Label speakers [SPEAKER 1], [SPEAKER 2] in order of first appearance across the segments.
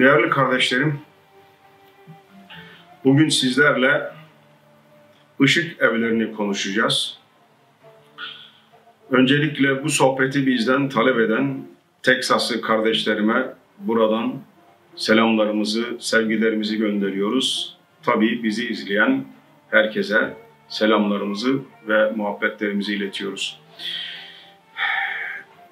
[SPEAKER 1] Değerli kardeşlerim, bugün sizlerle ışık evlerini konuşacağız. Öncelikle bu sohbeti bizden talep eden Teksaslı kardeşlerime buradan selamlarımızı, sevgilerimizi gönderiyoruz. Tabii bizi izleyen herkese selamlarımızı ve muhabbetlerimizi iletiyoruz.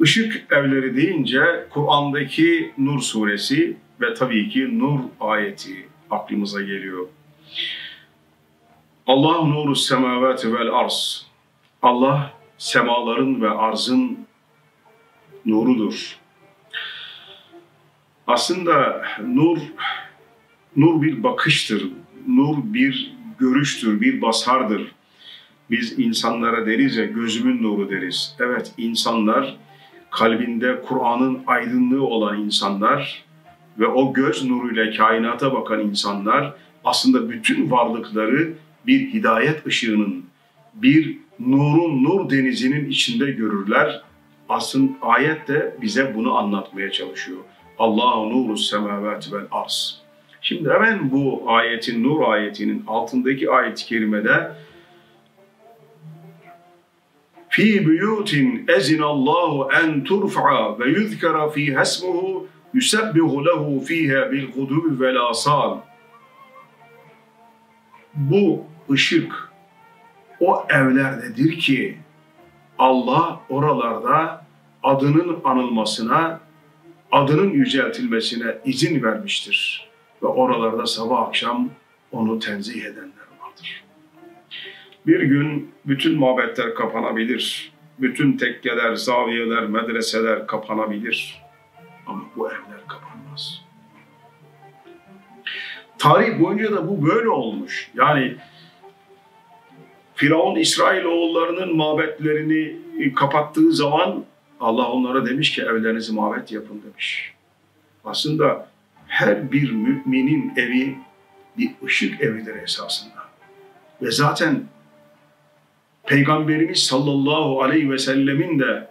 [SPEAKER 1] Işık evleri deyince Kur'an'daki Nur suresi ve tabii ki Nur ayeti aklımıza geliyor. Allah nuru semavati vel arz. Allah semaların ve arzın nurudur. Aslında nur nur bir bakıştır. Nur bir görüştür, bir basardır. Biz insanlara deriz ya gözümün nuru deriz. Evet insanlar kalbinde Kur'an'ın aydınlığı olan insanlar ve o göz nuruyla kainata bakan insanlar aslında bütün varlıkları bir hidayet ışığının, bir nurun, nur denizinin içinde görürler. Aslında ayet de bize bunu anlatmaya çalışıyor. Allahu nuru semavati vel arz. Şimdi hemen bu ayetin, nur ayetinin altındaki ayet-i kerimede fi buyutin ezinallahu en turfa'a ve yuzkara fi hasmuhu yusabbihu lehu fiha bil gudu vel asal. Bu ışık o evlerdedir ki Allah oralarda adının anılmasına, adının yüceltilmesine izin vermiştir. Ve oralarda sabah akşam onu tenzih edenler vardır. Bir gün bütün mabetler kapanabilir. Bütün tekkeler, zaviyeler, medreseler kapanabilir. Ama bu evler kapanmaz. Tarih boyunca da bu böyle olmuş. Yani Firavun İsrail oğullarının mabetlerini kapattığı zaman Allah onlara demiş ki evlerinizi mabet yapın demiş. Aslında her bir müminin evi bir ışık evidir esasında. Ve zaten Peygamberimiz sallallahu aleyhi ve sellemin de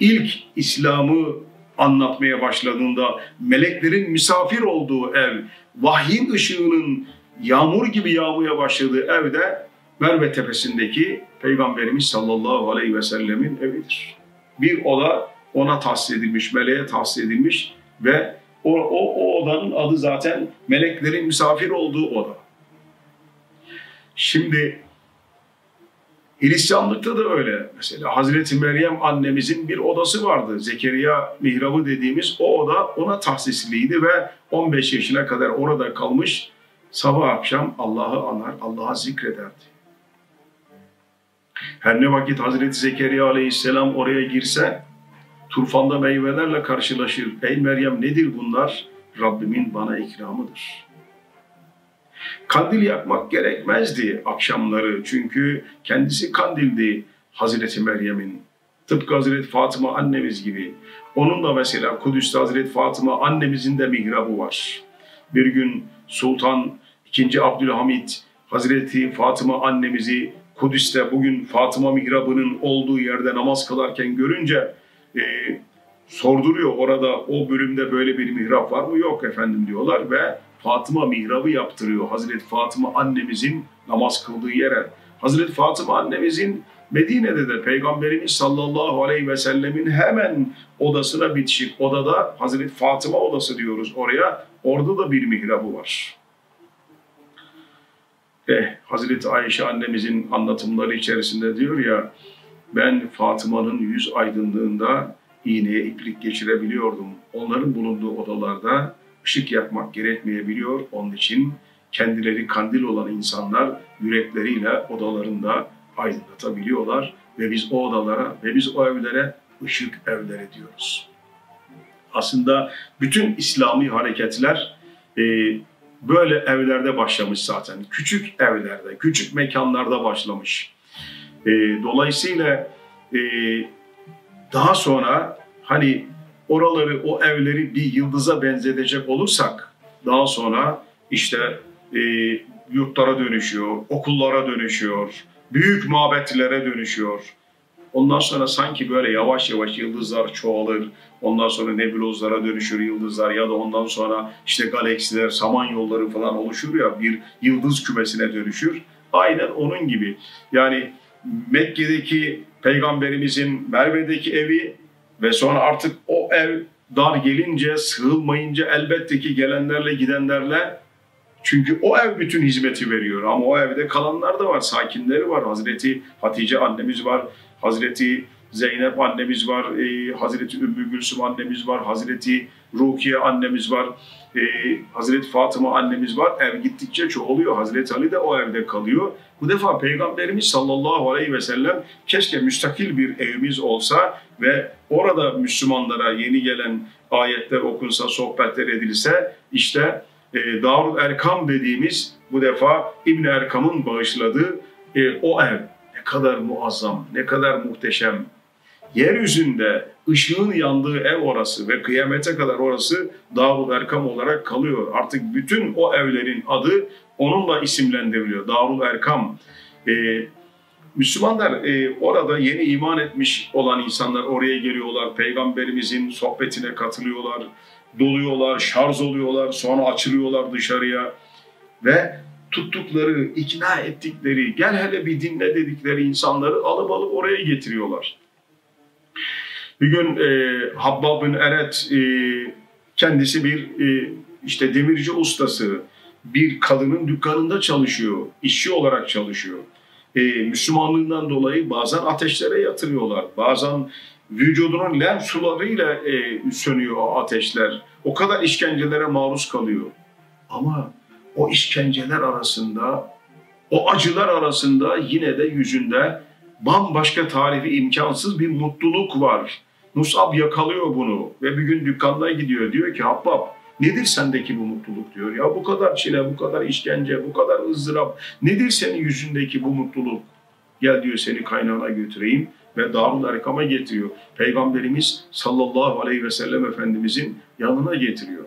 [SPEAKER 1] ilk İslam'ı anlatmaya başladığında meleklerin misafir olduğu ev, vahyin ışığının yağmur gibi yağmaya başladığı evde Merve tepesindeki Peygamberimiz sallallahu aleyhi ve sellemin evidir. Bir oda ona tahsis edilmiş, meleğe tahsis edilmiş ve o, o, o odanın adı zaten meleklerin misafir olduğu oda. Şimdi Hristiyanlıkta da öyle. Mesela Hazreti Meryem annemizin bir odası vardı. Zekeriya mihrabı dediğimiz o oda ona tahsisliydi ve 15 yaşına kadar orada kalmış sabah akşam Allah'ı anar, Allah'a zikrederdi. Her ne vakit Hazreti Zekeriya aleyhisselam oraya girse turfanda meyvelerle karşılaşır. Ey Meryem nedir bunlar? Rabbimin bana ikramıdır. Kandil yakmak gerekmezdi akşamları çünkü kendisi kandildi Hazreti Meryem'in. Tıpkı Hazreti Fatıma annemiz gibi. Onun da mesela Kudüs'te Hazreti Fatıma annemizin de mihrabı var. Bir gün Sultan II. Abdülhamit Hazreti Fatıma annemizi Kudüs'te bugün Fatıma mihrabının olduğu yerde namaz kılarken görünce e, sorduruyor orada o bölümde böyle bir mihrap var mı? Yok efendim diyorlar ve Fatıma mihrabı yaptırıyor. Hazreti Fatıma annemizin namaz kıldığı yere. Hazreti Fatıma annemizin Medine'de de Peygamberimiz sallallahu aleyhi ve sellemin hemen odasına bitişik odada Hazreti Fatıma odası diyoruz oraya. Orada da bir mihrabı var. Eh, Hazreti Ayşe annemizin anlatımları içerisinde diyor ya, ben Fatıma'nın yüz aydınlığında iğneye iplik geçirebiliyordum. Onların bulunduğu odalarda ışık yakmak gerekmeyebiliyor. Onun için kendileri kandil olan insanlar yürekleriyle odalarında aydınlatabiliyorlar ve biz o odalara ve biz o evlere ışık evleri diyoruz. Aslında bütün İslami hareketler e, böyle evlerde başlamış zaten. Küçük evlerde, küçük mekanlarda başlamış. E, dolayısıyla e, daha sonra hani oraları, o evleri bir yıldıza benzetecek olursak daha sonra işte e, yurtlara dönüşüyor, okullara dönüşüyor, büyük mabetlere dönüşüyor. Ondan sonra sanki böyle yavaş yavaş yıldızlar çoğalır. Ondan sonra nebulozlara dönüşür yıldızlar ya da ondan sonra işte galaksiler, samanyolları falan oluşur ya bir yıldız kümesine dönüşür. Aynen onun gibi. Yani Mekke'deki peygamberimizin Merve'deki evi ve sonra artık o ev dar gelince, sığılmayınca elbette ki gelenlerle gidenlerle çünkü o ev bütün hizmeti veriyor ama o evde kalanlar da var, sakinleri var. Hazreti Hatice annemiz var, Hazreti Zeynep annemiz var, e, Hazreti Ümmü Gülsüm annemiz var, Hazreti Rukiye annemiz var, e, Hazreti Fatıma annemiz var. Ev gittikçe çoğalıyor. Hazreti Ali de o evde kalıyor. Bu defa Peygamberimiz sallallahu aleyhi ve sellem keşke müstakil bir evimiz olsa ve orada Müslümanlara yeni gelen ayetler okunsa, sohbetler edilse işte e, Darul Erkam dediğimiz bu defa İbn Erkam'ın bağışladığı e, o ev kadar muazzam, ne kadar muhteşem. Yeryüzünde ışığın yandığı ev orası ve kıyamete kadar orası Darul Erkam olarak kalıyor. Artık bütün o evlerin adı onunla isimlendiriliyor. Darul Erkam. Ee, Müslümanlar e, orada yeni iman etmiş olan insanlar oraya geliyorlar. Peygamberimizin sohbetine katılıyorlar, doluyorlar, şarj oluyorlar, sonra açılıyorlar dışarıya. Ve tuttukları, ikna ettikleri, gel hele bir dinle dedikleri insanları alıp alıp oraya getiriyorlar. Bir gün e, Habbab bin Eret e, kendisi bir e, işte demirci ustası, bir kadının dükkanında çalışıyor, işçi olarak çalışıyor. E, Müslümanlığından dolayı bazen ateşlere yatırıyorlar, bazen vücudunun lem sularıyla e, sönüyor ateşler. O kadar işkencelere maruz kalıyor. Ama o işkenceler arasında, o acılar arasında yine de yüzünde bambaşka tarifi imkansız bir mutluluk var. Musab yakalıyor bunu ve bir gün dükkanda gidiyor. Diyor ki Habbab nedir sendeki bu mutluluk diyor. Ya bu kadar çile, bu kadar işkence, bu kadar ızdırap. Nedir senin yüzündeki bu mutluluk? Gel diyor seni kaynağına götüreyim ve Darul Erkam'a getiriyor. Peygamberimiz sallallahu aleyhi ve sellem Efendimizin yanına getiriyor.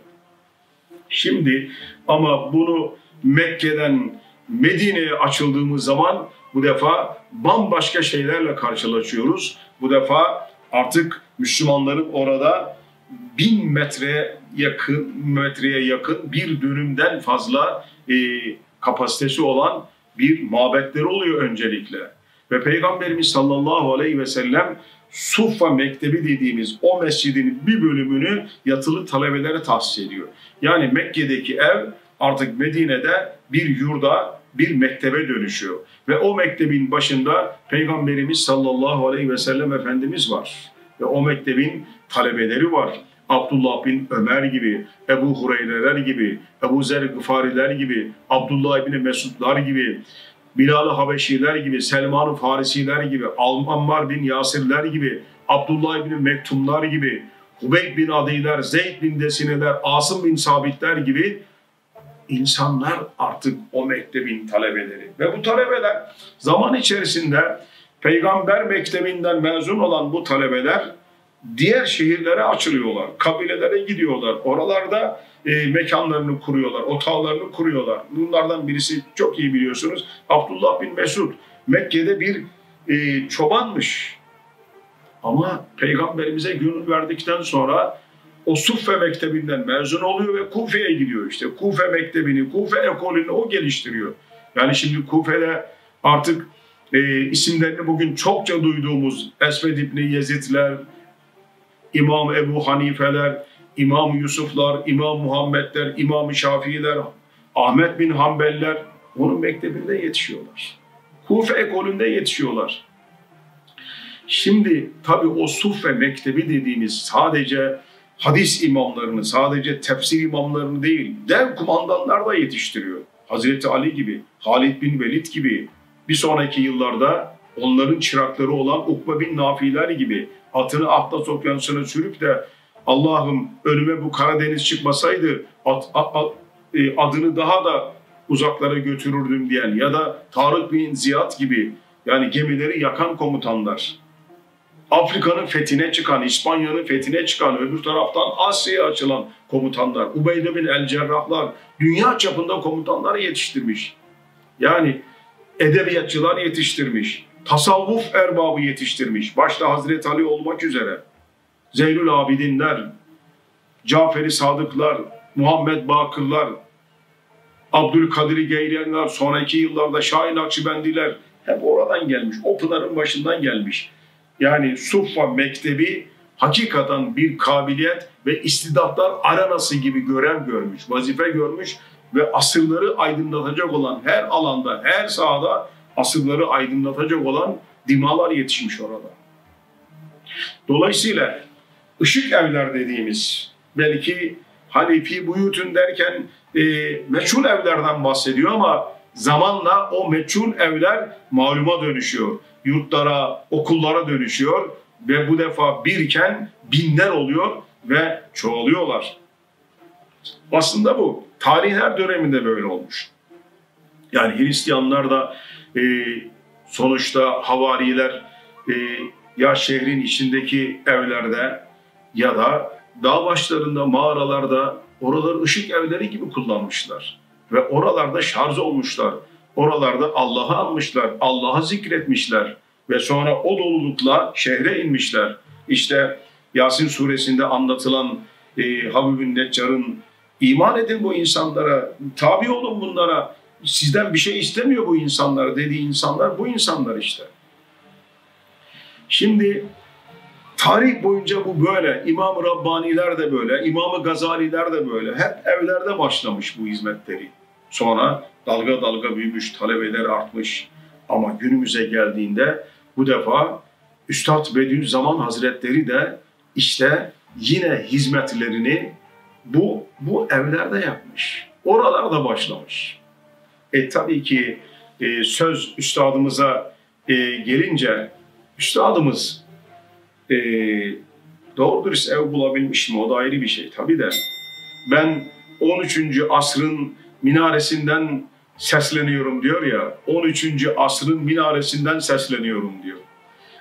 [SPEAKER 1] Şimdi ama bunu Mekke'den Medine'ye açıldığımız zaman bu defa bambaşka şeylerle karşılaşıyoruz. Bu defa artık Müslümanların orada bin metre yakın metreye yakın bir dönümden fazla e, kapasitesi olan bir mabetleri oluyor öncelikle. Ve Peygamberimiz sallallahu aleyhi ve sellem Suffa Mektebi dediğimiz o mescidin bir bölümünü yatılı talebelere tahsis ediyor. Yani Mekke'deki ev artık Medine'de bir yurda, bir mektebe dönüşüyor. Ve o mektebin başında Peygamberimiz sallallahu aleyhi ve sellem Efendimiz var. Ve o mektebin talebeleri var. Abdullah bin Ömer gibi, Ebu Hureyreler gibi, Ebu Zer Gıfariler gibi, Abdullah bin Mesudlar gibi, Bilal-ı Habeşiler gibi, Selman-ı Farisiler gibi, Ammar bin Yasirler gibi, Abdullah bin Mektumlar gibi, Hubeyb bin Adiler, Zeyd bin Desineler, Asım bin Sabitler gibi insanlar artık o mektebin talebeleri. Ve bu talebeler zaman içerisinde peygamber mektebinden mezun olan bu talebeler diğer şehirlere açılıyorlar, kabilelere gidiyorlar. Oralarda e, mekanlarını kuruyorlar, otağlarını kuruyorlar. Bunlardan birisi çok iyi biliyorsunuz. Abdullah bin Mesud Mekke'de bir e, çobanmış. Ama peygamberimize gönül verdikten sonra o Suffe Mektebi'nden mezun oluyor ve Kufe'ye gidiyor işte. Kufe Mektebi'ni, Kufe ekolünü o geliştiriyor. Yani şimdi Kufe'de artık e, isimlerini bugün çokça duyduğumuz Esved İbni Yezidler, İmam Ebu Hanifeler, İmam Yusuflar, İmam Muhammedler, İmam Şafiiler, Ahmet bin Hanbeller onun mektebinde yetişiyorlar. Kufe ekolünde yetişiyorlar. Şimdi tabi o Suffe mektebi dediğimiz sadece hadis imamlarını, sadece tefsir imamlarını değil, dev kumandanlar da yetiştiriyor. Hazreti Ali gibi, Halid bin Velid gibi, bir sonraki yıllarda onların çırakları olan Ukbe bin Nafiler gibi atını Atlas Okyanusu'na sürüp de Allah'ım önüme bu Karadeniz çıkmasaydı at, at, at, e, adını daha da uzaklara götürürdüm diyen ya da Tarık bin Ziyad gibi yani gemileri yakan komutanlar Afrika'nın fethine çıkan, İspanya'nın fethine çıkan, öbür taraftan Asya'ya açılan komutanlar, Ubeyde bin El Cerrahlar, dünya çapında komutanlar yetiştirmiş. Yani edebiyatçılar yetiştirmiş, tasavvuf erbabı yetiştirmiş. Başta Hazreti Ali olmak üzere. Zeynül Abidinler, Caferi Sadıklar, Muhammed Bakırlar, Abdülkadir Geylenler, sonraki yıllarda Şahin Akşibendiler hep oradan gelmiş. O pınarın başından gelmiş. Yani Suffa Mektebi hakikaten bir kabiliyet ve istidatlar aranası gibi görev görmüş, vazife görmüş ve asırları aydınlatacak olan her alanda, her sahada asırları aydınlatacak olan dimalar yetişmiş orada. Dolayısıyla ışık evler dediğimiz belki Hanifi buyutun derken e, meçhul evlerden bahsediyor ama zamanla o meçhul evler maluma dönüşüyor. Yurtlara, okullara dönüşüyor ve bu defa birken binler oluyor ve çoğalıyorlar. Aslında bu. Tarih her döneminde böyle olmuş. Yani Hristiyanlar da e, sonuçta havariler e, ya şehrin içindeki evlerde ya da dağ başlarında, mağaralarda oraları ışık evleri gibi kullanmışlar. Ve oralarda şarj olmuşlar. Oralarda Allah'ı almışlar, Allah'ı zikretmişler ve sonra o dolulukla şehre inmişler. İşte Yasin suresinde anlatılan e, Habibün Neccar'ın iman edin bu insanlara, tabi olun bunlara, sizden bir şey istemiyor bu insanlar dediği insanlar bu insanlar işte. Şimdi tarih boyunca bu böyle. İmam-ı Rabbaniler de böyle, İmam-ı Gazaliler de böyle. Hep evlerde başlamış bu hizmetleri. Sonra dalga dalga büyümüş, talebeler artmış. Ama günümüze geldiğinde bu defa Üstad Bediüzzaman Hazretleri de işte yine hizmetlerini bu, bu evlerde yapmış. Oralarda başlamış. E tabii ki e, söz üstadımıza e, gelince üstadımız e, doğru dürüst ev bulabilmiş mi o da ayrı bir şey tabii de. Ben 13. asrın minaresinden sesleniyorum diyor ya 13. asrın minaresinden sesleniyorum diyor.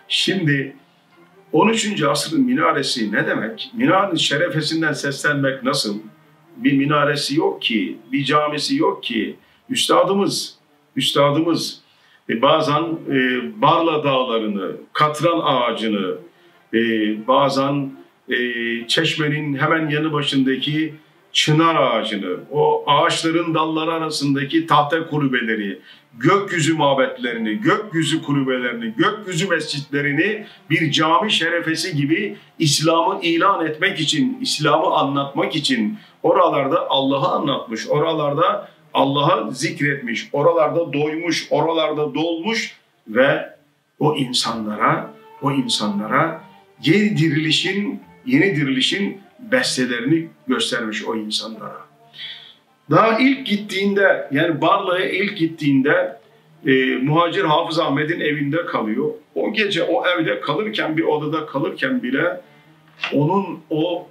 [SPEAKER 1] Şimdi 13. asrın minaresi ne demek? Minarenin şerefesinden seslenmek nasıl? Bir minaresi yok ki, bir camisi yok ki. Üstadımız, üstadımız e, bazen e, Barla dağlarını, katran ağacını, e, bazen e, çeşmenin hemen yanı başındaki çınar ağacını, o ağaçların dalları arasındaki tahta kulübeleri, gökyüzü mabetlerini, gökyüzü kulübelerini, gökyüzü mescitlerini bir cami şerefesi gibi İslam'ı ilan etmek için, İslam'ı anlatmak için oralarda Allah'ı anlatmış, oralarda Allah'ı zikretmiş, oralarda doymuş, oralarda dolmuş ve o insanlara, o insanlara yeni dirilişin, yeni dirilişin bestelerini göstermiş o insanlara. Daha ilk gittiğinde yani Barla'ya ilk gittiğinde e, muhacir Hafız Ahmet'in evinde kalıyor. O gece o evde kalırken bir odada kalırken bile onun o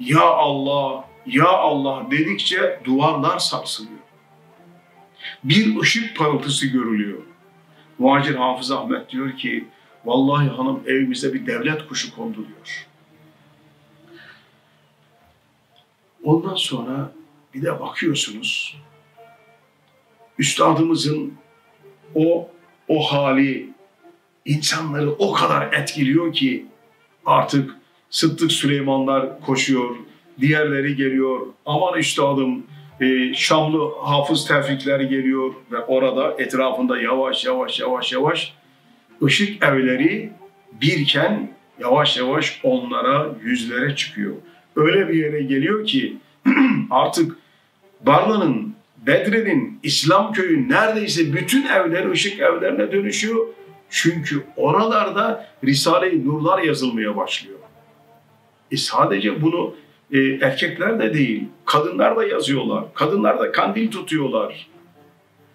[SPEAKER 1] ya Allah ya Allah dedikçe duvarlar sarsılıyor. Bir ışık parıltısı görülüyor. Muhacir Hafız Ahmet diyor ki vallahi hanım evimize bir devlet kuşu kondu diyor. Ondan sonra bir de bakıyorsunuz üstadımızın o o hali insanları o kadar etkiliyor ki artık Sıddık Süleymanlar koşuyor, diğerleri geliyor. Aman üstadım e, Şamlı hafız tevfikler geliyor ve orada etrafında yavaş yavaş yavaş yavaş ışık evleri birken yavaş yavaş onlara yüzlere çıkıyor. Öyle bir yere geliyor ki artık Barla'nın, Bedre'nin, İslam köyü neredeyse bütün evler ışık evlerine dönüşüyor. Çünkü oralarda Risale-i Nurlar yazılmaya başlıyor. E sadece bunu e, erkekler de değil, kadınlar da yazıyorlar. Kadınlar da kandil tutuyorlar.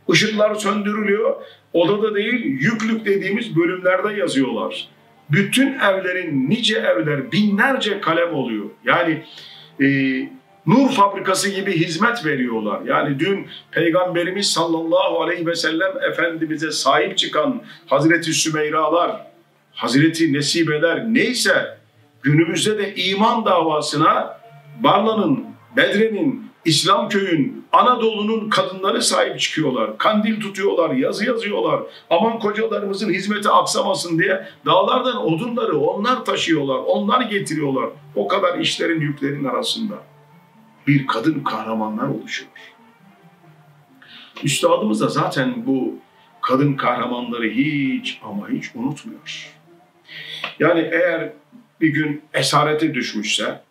[SPEAKER 1] Işıklar söndürülüyor. Odada değil, yüklük dediğimiz bölümlerde yazıyorlar. Bütün evlerin nice evler, binlerce kalem oluyor. Yani e, nur fabrikası gibi hizmet veriyorlar. Yani dün Peygamberimiz sallallahu aleyhi ve sellem Efendimiz'e sahip çıkan Hazreti Sümeyralar, Hazreti Nesibeler neyse günümüzde de iman davasına Barla'nın Bedre'nin, İslam köyün, Anadolu'nun kadınları sahip çıkıyorlar. Kandil tutuyorlar, yazı yazıyorlar. Aman kocalarımızın hizmeti aksamasın diye dağlardan odunları onlar taşıyorlar, onlar getiriyorlar. O kadar işlerin yüklerin arasında bir kadın kahramanlar oluşuyor. Üstadımız da zaten bu kadın kahramanları hiç ama hiç unutmuyor. Yani eğer bir gün esarete düşmüşse,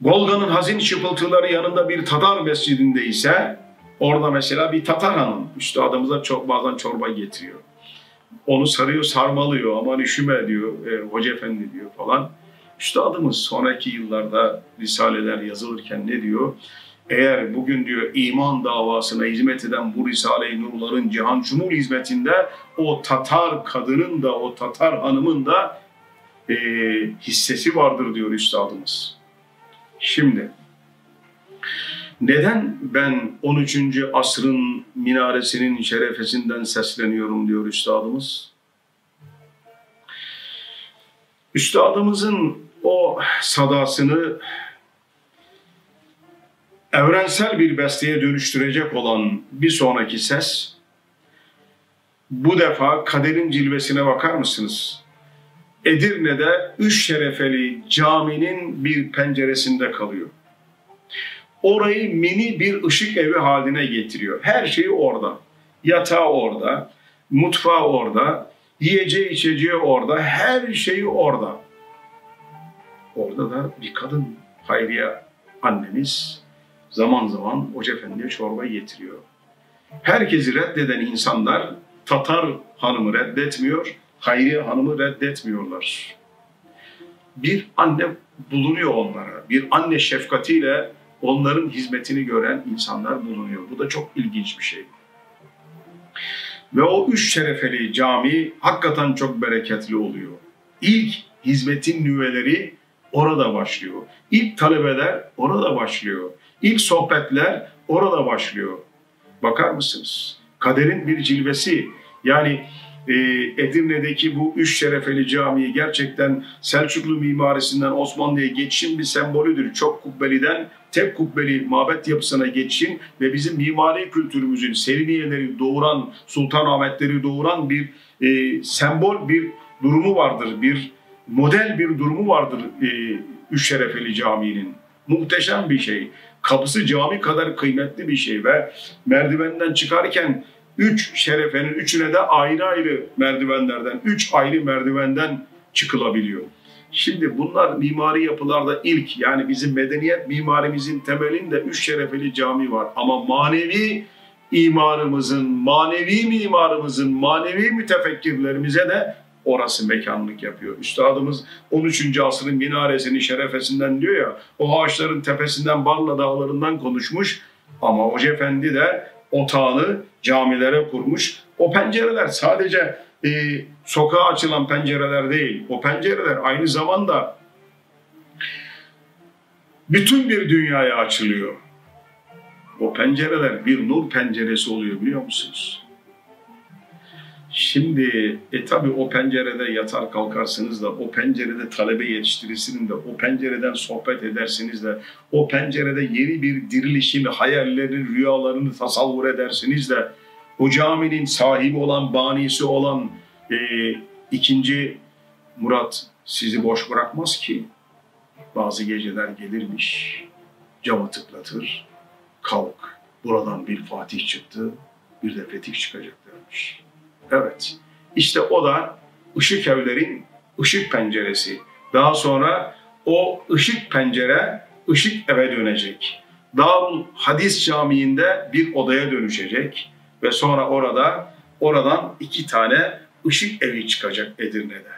[SPEAKER 1] Golga'nın hazin çıpıltıları yanında bir Tatar mescidinde ise orada mesela bir Tatar hanım üstadımıza çok bazen çorba getiriyor. Onu sarıyor, sarmalıyor, aman üşüme diyor, e, hoca efendi diyor falan. Üstadımız sonraki yıllarda Risaleler yazılırken ne diyor? Eğer bugün diyor iman davasına hizmet eden bu Risale-i Nurların cihan şumul hizmetinde o Tatar kadının da o Tatar hanımın da e, hissesi vardır diyor üstadımız. Şimdi neden ben 13. asrın minaresinin şerefesinden sesleniyorum diyor üstadımız? Üstadımızın o sadasını evrensel bir besteye dönüştürecek olan bir sonraki ses bu defa kaderin cilvesine bakar mısınız? Edirne'de Üç Şerefeli caminin bir penceresinde kalıyor. Orayı mini bir ışık evi haline getiriyor. Her şeyi orada. Yatağı orada, mutfağı orada, yiyeceği içeceği orada, her şeyi orada. Orada da bir kadın Hayriye annemiz zaman zaman Hoca Efendi'ye çorba getiriyor. Herkesi reddeden insanlar Tatar hanımı reddetmiyor, Hayriye hanımı reddetmiyorlar. Bir anne bulunuyor onlara, bir anne şefkatiyle onların hizmetini gören insanlar bulunuyor. Bu da çok ilginç bir şey. Ve o üç şerefeli cami hakikaten çok bereketli oluyor. İlk hizmetin nüveleri orada başlıyor. İlk talebeler orada başlıyor. İlk sohbetler orada başlıyor. Bakar mısınız? Kaderin bir cilvesi. Yani e, Edirne'deki bu üç şerefeli camiyi gerçekten Selçuklu mimarisinden Osmanlı'ya geçişin bir sembolüdür. Çok kubbeliden tek kubbeli mabet yapısına geçişin ve bizim mimari kültürümüzün Selimiyeleri doğuran, Sultanahmetleri doğuran bir e, sembol bir durumu vardır. Bir model bir durumu vardır e, Üç Şerefeli Camii'nin. Muhteşem bir şey. Kapısı cami kadar kıymetli bir şey ve merdivenden çıkarken üç şerefenin üçüne de ayrı ayrı merdivenlerden, üç ayrı merdivenden çıkılabiliyor. Şimdi bunlar mimari yapılarda ilk yani bizim medeniyet mimarimizin temelinde üç şerefeli cami var. Ama manevi imarımızın, manevi mimarımızın, manevi mütefekkirlerimize de orası mekanlık yapıyor. Üstadımız 13. asrın minaresini şerefesinden diyor ya, o ağaçların tepesinden Barla dağlarından konuşmuş ama Hoca Efendi de otağını camilere kurmuş. O pencereler sadece e, sokağa açılan pencereler değil. O pencereler aynı zamanda bütün bir dünyaya açılıyor. O pencereler bir nur penceresi oluyor biliyor musunuz? Şimdi e tabi o pencerede yatar kalkarsınız da, o pencerede talebe yetiştirirsiniz de, o pencereden sohbet edersiniz de, o pencerede yeni bir dirilişin hayallerini, rüyalarını tasavvur edersiniz de, o caminin sahibi olan, banisi olan e, ikinci Murat sizi boş bırakmaz ki. Bazı geceler gelirmiş, camı tıklatır, kalk, buradan bir Fatih çıktı, bir de Fetih çıkacak dermiş. Evet. İşte o da ışık evlerin ışık penceresi. Daha sonra o ışık pencere ışık eve dönecek. Darul Hadis Camii'nde bir odaya dönüşecek ve sonra orada oradan iki tane ışık evi çıkacak Edirne'de.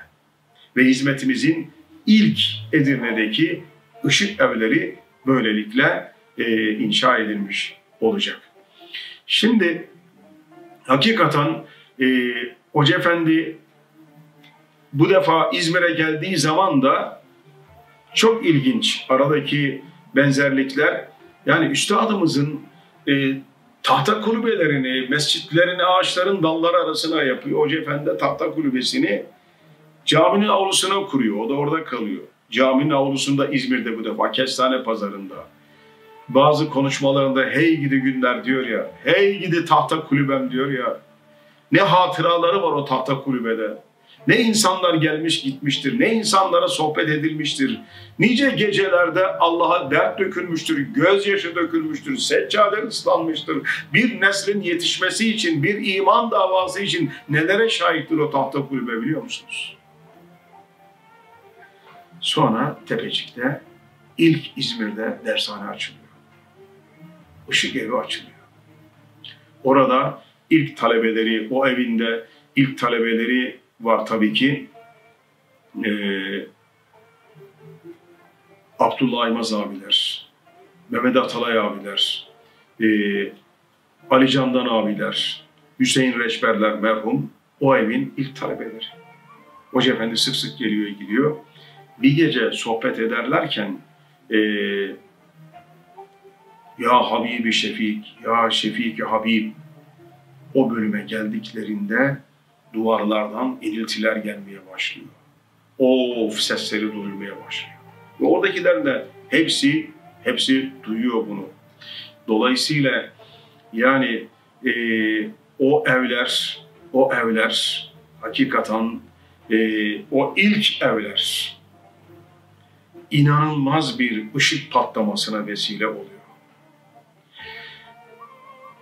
[SPEAKER 1] Ve hizmetimizin ilk Edirne'deki ışık evleri böylelikle e, inşa edilmiş olacak. Şimdi hakikaten e, Hoca Efendi bu defa İzmir'e geldiği zaman da çok ilginç aradaki benzerlikler. Yani üstadımızın e, tahta kulübelerini, mescitlerini ağaçların dalları arasına yapıyor. Hoca Efendi tahta kulübesini caminin avlusuna kuruyor. O da orada kalıyor. caminin avlusunda İzmir'de bu defa Kestane Pazarı'nda bazı konuşmalarında hey gidi günler diyor ya, hey gidi tahta kulübem diyor ya. Ne hatıraları var o tahta kulübede. Ne insanlar gelmiş gitmiştir, ne insanlara sohbet edilmiştir. Nice gecelerde Allah'a dert dökülmüştür, gözyaşı dökülmüştür, seccade ıslanmıştır. Bir neslin yetişmesi için, bir iman davası için nelere şahittir o tahta kulübe biliyor musunuz? Sonra Tepecik'te ilk İzmir'de dershane açılıyor. Işık evi açılıyor. Orada ilk talebeleri, o evinde ilk talebeleri var tabii ki. Ee, Abdullah Aymaz abiler, Mehmet Atalay abiler, e, Ali Candan abiler, Hüseyin Reçberler merhum o evin ilk talebeleri. Hoca Efendi sık sık geliyor gidiyor. Bir gece sohbet ederlerken e, ya Habibi Şefik, ya Şefik Habib o bölüme geldiklerinde duvarlardan iniltiler gelmeye başlıyor. Of sesleri duyulmaya başlıyor. Ve oradakiler de hepsi hepsi duyuyor bunu. Dolayısıyla yani e, o evler o evler hakikaten e, o ilk evler inanılmaz bir ışık patlamasına vesile oluyor.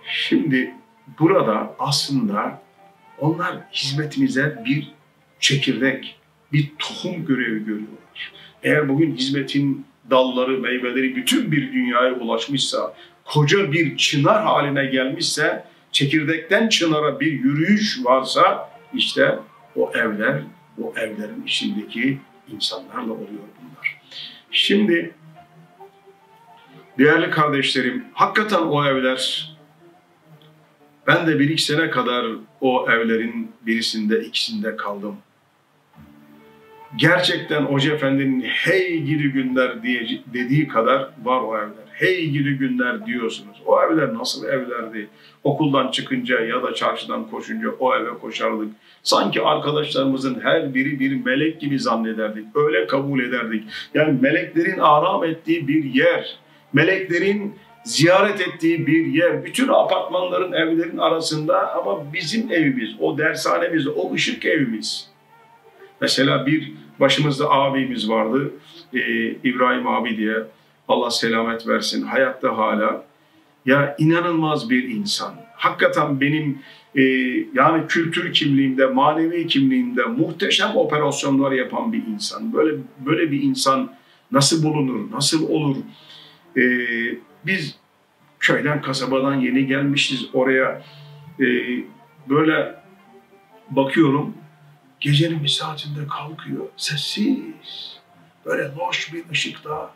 [SPEAKER 1] Şimdi burada aslında onlar hizmetimize bir çekirdek, bir tohum görevi görüyorlar. Eğer bugün hizmetin dalları, meyveleri bütün bir dünyaya ulaşmışsa, koca bir çınar haline gelmişse, çekirdekten çınara bir yürüyüş varsa, işte o evler, o evlerin içindeki insanlarla oluyor bunlar. Şimdi değerli kardeşlerim, hakikaten o evler ben de bir iki sene kadar o evlerin birisinde, ikisinde kaldım. Gerçekten Hoca Efendi'nin hey gidi günler diye, dediği kadar var o evler. Hey gidi günler diyorsunuz. O evler nasıl evlerdi? Okuldan çıkınca ya da çarşıdan koşunca o eve koşardık. Sanki arkadaşlarımızın her biri bir melek gibi zannederdik. Öyle kabul ederdik. Yani meleklerin aram ettiği bir yer. Meleklerin ziyaret ettiği bir yer. Bütün apartmanların, evlerin arasında ama bizim evimiz, o dershanemiz, o ışık evimiz. Mesela bir başımızda abimiz vardı, ee, İbrahim abi diye. Allah selamet versin, hayatta hala. Ya inanılmaz bir insan. Hakikaten benim e, yani kültür kimliğimde, manevi kimliğimde muhteşem operasyonlar yapan bir insan. Böyle böyle bir insan nasıl bulunur, nasıl olur? E, biz köyden, kasabadan yeni gelmişiz oraya. E, böyle bakıyorum, gecenin bir saatinde kalkıyor, sessiz. Böyle loş bir ışıkta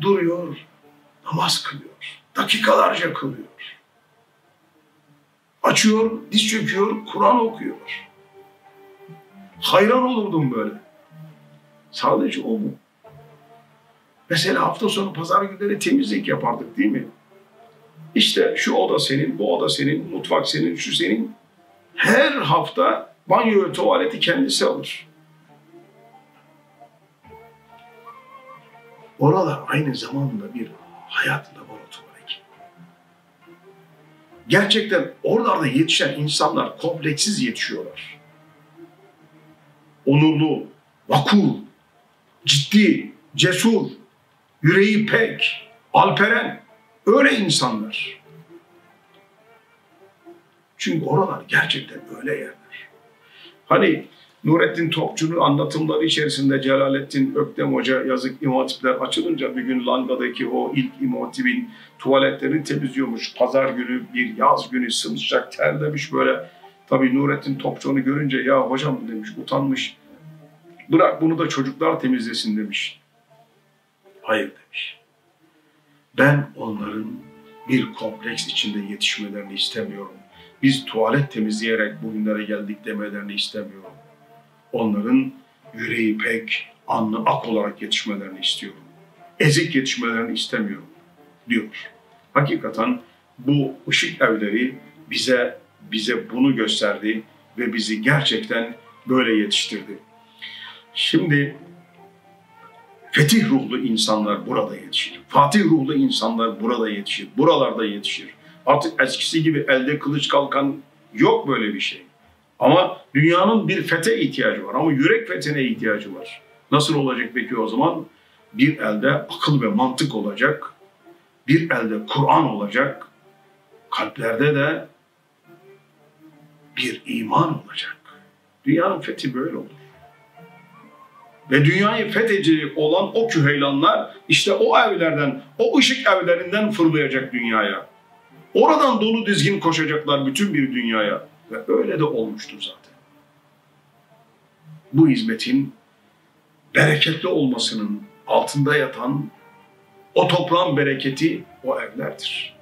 [SPEAKER 1] duruyor, namaz kılıyor. Dakikalarca kılıyor. Açıyor, diz çöküyor, Kur'an okuyor. Hayran olurdum böyle. Sadece o mu? Mesela hafta sonu pazar günleri temizlik yapardık değil mi? İşte şu oda senin, bu oda senin, mutfak senin, şu senin. Her hafta banyo ve tuvaleti kendisi alır. Oralar aynı zamanda bir hayat laboratuvarı. Gerçekten oralarda yetişen insanlar kompleksiz yetişiyorlar. Onurlu, vakur, ciddi, cesur, yüreği pek, alperen, öyle insanlar. Çünkü oralar gerçekten öyle yerler. Hani Nurettin Topçu'nun anlatımları içerisinde Celalettin Öktem Hoca yazık imam açılınca bir gün Langa'daki o ilk imam tuvaletlerini temizliyormuş. Pazar günü bir yaz günü sımsıcak terlemiş böyle. Tabii Nurettin Topçu'nu görünce ya hocam demiş utanmış. Bırak bunu da çocuklar temizlesin demiş. Hayır demiş. Ben onların bir kompleks içinde yetişmelerini istemiyorum. Biz tuvalet temizleyerek bugünlere geldik demelerini istemiyorum. Onların yüreği pek, anlı ak olarak yetişmelerini istiyorum. Ezik yetişmelerini istemiyorum diyor. Hakikaten bu ışık evleri bize bize bunu gösterdi ve bizi gerçekten böyle yetiştirdi. Şimdi Fetih ruhlu insanlar burada yetişir. Fatih ruhlu insanlar burada yetişir. Buralarda yetişir. Artık eskisi gibi elde kılıç kalkan yok böyle bir şey. Ama dünyanın bir fete ihtiyacı var. Ama yürek fethine ihtiyacı var. Nasıl olacak peki o zaman? Bir elde akıl ve mantık olacak. Bir elde Kur'an olacak. Kalplerde de bir iman olacak. Dünyanın fethi böyle olur. Ve dünyayı fethedecek olan o küheylanlar işte o evlerden, o ışık evlerinden fırlayacak dünyaya. Oradan dolu dizgin koşacaklar bütün bir dünyaya. Ve öyle de olmuştur zaten. Bu hizmetin bereketli olmasının altında yatan o toprağın bereketi o evlerdir.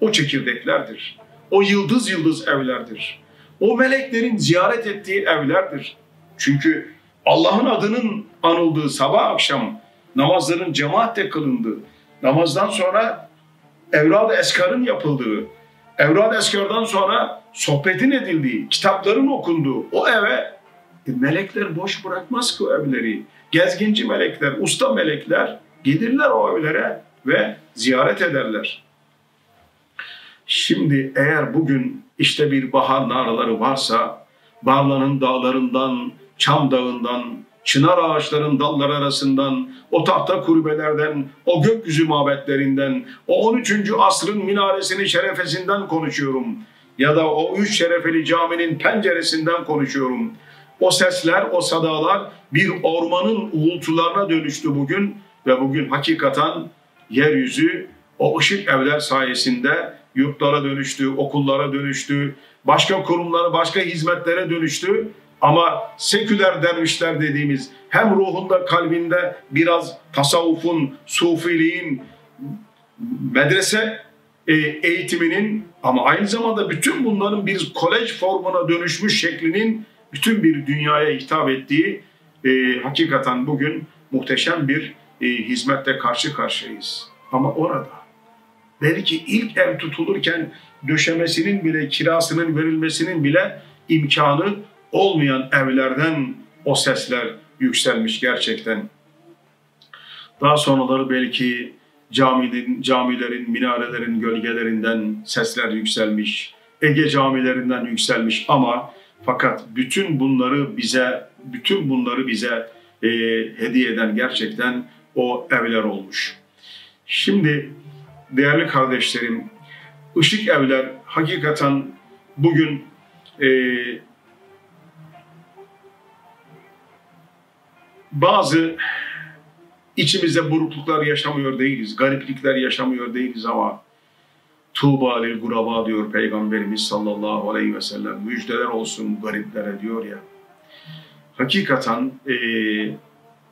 [SPEAKER 1] O çekirdeklerdir. O yıldız yıldız evlerdir. O meleklerin ziyaret ettiği evlerdir. Çünkü Allah'ın adının anıldığı sabah akşam namazların cemaatle kılındığı, namazdan sonra evrad-ı eskarın yapıldığı, evrad-ı eskardan sonra sohbetin edildiği, kitapların okunduğu o eve e, melekler boş bırakmaz ki o evleri. Gezginci melekler, usta melekler gelirler o evlere ve ziyaret ederler. Şimdi eğer bugün işte bir bahar naraları varsa Barla'nın dağlarından, Çam Dağı'ndan, çınar ağaçların dalları arasından, o tahta kulübelerden, o gökyüzü mabetlerinden, o 13. asrın minaresinin şerefesinden konuşuyorum. Ya da o üç şerefeli caminin penceresinden konuşuyorum. O sesler, o sadalar bir ormanın uğultularına dönüştü bugün ve bugün hakikaten yeryüzü o ışık evler sayesinde yurtlara dönüştü, okullara dönüştü, başka kurumlara, başka hizmetlere dönüştü. Ama seküler dervişler dediğimiz hem ruhunda, kalbinde biraz tasavvufun, sufiliğin, medrese e, eğitiminin ama aynı zamanda bütün bunların bir kolej formuna dönüşmüş şeklinin bütün bir dünyaya hitap ettiği e, hakikaten bugün muhteşem bir e, hizmette karşı karşıyayız. Ama orada belki ilk ev tutulurken döşemesinin bile kirasının verilmesinin bile imkanı olmayan evlerden o sesler yükselmiş gerçekten. Daha sonraları belki caminin, camilerin, minarelerin gölgelerinden sesler yükselmiş. Ege camilerinden yükselmiş ama fakat bütün bunları bize bütün bunları bize e, hediye eden gerçekten o evler olmuş. Şimdi değerli kardeşlerim, ışık evler hakikaten bugün e, bazı içimizde burukluklar yaşamıyor değiliz, gariplikler yaşamıyor değiliz ama Tuğba lil guraba diyor Peygamberimiz sallallahu aleyhi ve sellem. Müjdeler olsun gariplere diyor ya. Hakikaten e,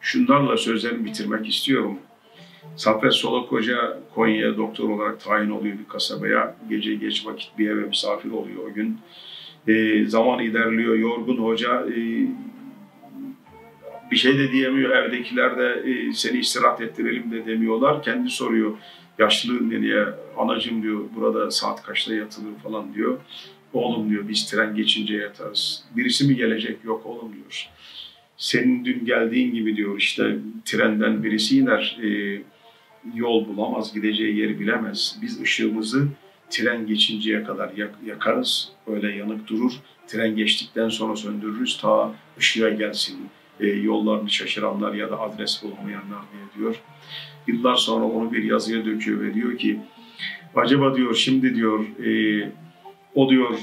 [SPEAKER 1] şunlarla sözlerimi bitirmek istiyorum. Saffet Solak Hoca Konya'ya doktor olarak tayin oluyor bir kasabaya. Gece geç vakit bir eve misafir oluyor o gün. E, zaman ilerliyor. Yorgun hoca e, bir şey de diyemiyor. Evdekiler de e, seni istirahat ettirelim de demiyorlar. Kendi soruyor. Yaşlı nereye? Anacım diyor burada saat kaçta yatılır falan diyor. Oğlum diyor biz tren geçince yatarız. Birisi mi gelecek? Yok oğlum diyor. Senin dün geldiğin gibi diyor işte trenden birisi iner. E, yol bulamaz, gideceği yeri bilemez. Biz ışığımızı tren geçinceye kadar yak, yakarız. Öyle yanık durur. Tren geçtikten sonra söndürürüz ta ışığa gelsin. E, yollarını şaşıranlar ya da adres bulamayanlar diye diyor. Yıllar sonra onu bir yazıya döküyor ve diyor ki acaba diyor şimdi diyor e, o diyor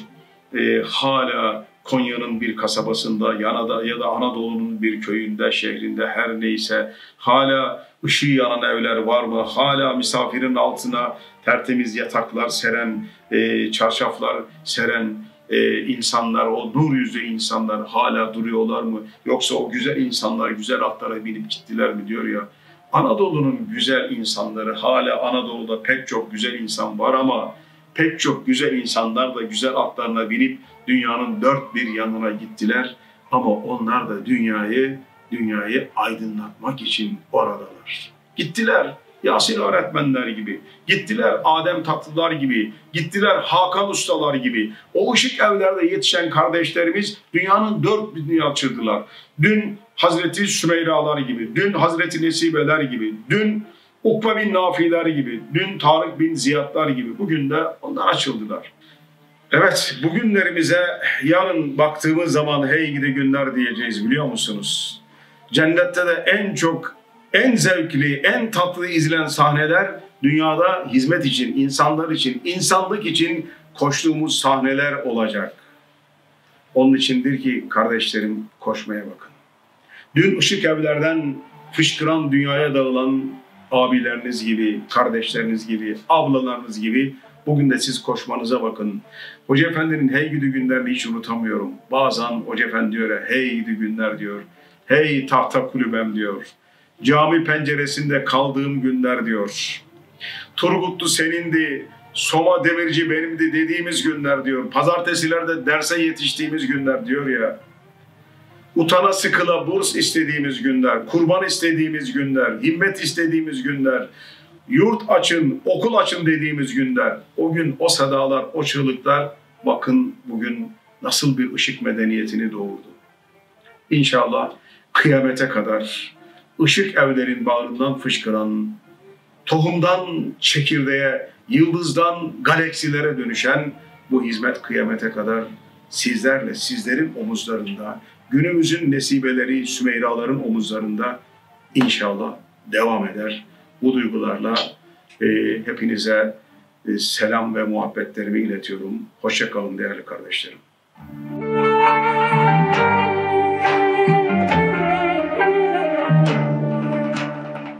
[SPEAKER 1] e, hala Konya'nın bir kasabasında yanada ya da Anadolu'nun bir köyünde, şehrinde her neyse hala ışığı yanan evler var mı? Hala misafirin altına tertemiz yataklar seren, e, çarşaflar seren e, insanlar, o nur yüzlü insanlar hala duruyorlar mı? Yoksa o güzel insanlar güzel atlara binip gittiler mi diyor ya. Anadolu'nun güzel insanları hala Anadolu'da pek çok güzel insan var ama pek çok güzel insanlar da güzel atlarına binip dünyanın dört bir yanına gittiler. Ama onlar da dünyayı dünyayı aydınlatmak için oradalar. Gittiler Yasin öğretmenler gibi, gittiler Adem Tatlılar gibi, gittiler Hakan Ustalar gibi. O ışık evlerde yetişen kardeşlerimiz dünyanın dört bir dünya açırdılar. Dün Hazreti Sümeyralar gibi, dün Hazreti Nesibeler gibi, dün Ukbe bin Nafiler gibi, dün Tarık bin Ziyadlar gibi bugün de onlar açıldılar. Evet, bugünlerimize yarın baktığımız zaman hey gidi günler diyeceğiz biliyor musunuz? Cennette de en çok, en zevkli, en tatlı izlenen sahneler dünyada hizmet için, insanlar için, insanlık için koştuğumuz sahneler olacak. Onun içindir ki kardeşlerim koşmaya bakın. Dün ışık evlerden fışkıran dünyaya dağılan abileriniz gibi, kardeşleriniz gibi, ablalarınız gibi bugün de siz koşmanıza bakın. Hoca Efendi'nin hey gidi günlerini hiç unutamıyorum. Bazen Hoca Efendi ya, hey gidi günler diyor. Hey tahta kulübem diyor. Cami penceresinde kaldığım günler diyor. Turgutlu senindi, Soma Demirci benimdi dediğimiz günler diyor. Pazartesilerde derse yetiştiğimiz günler diyor ya. Utana sıkıla burs istediğimiz günler, kurban istediğimiz günler, himmet istediğimiz günler, yurt açın, okul açın dediğimiz günler. O gün o sadalar, o çığlıklar bakın bugün nasıl bir ışık medeniyetini doğurdu. İnşallah kıyamete kadar ışık evlerin bağrından fışkıran, tohumdan çekirdeğe, yıldızdan galaksilere dönüşen bu hizmet kıyamete kadar sizlerle, sizlerin omuzlarında, günümüzün nesibeleri, Sümeyraların omuzlarında inşallah devam eder. Bu duygularla e, hepinize e, selam ve muhabbetlerimi iletiyorum. Hoşçakalın değerli kardeşlerim.